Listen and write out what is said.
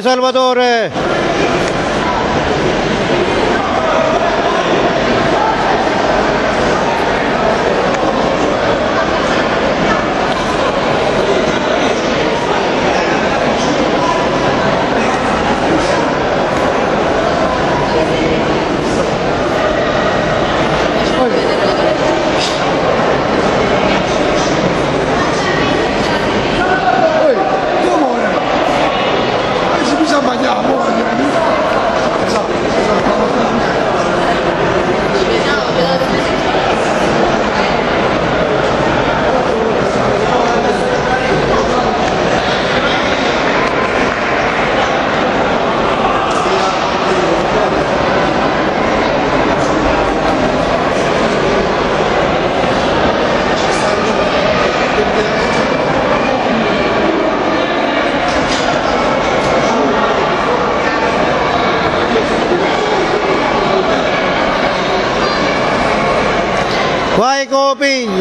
Salvatore! Philippines.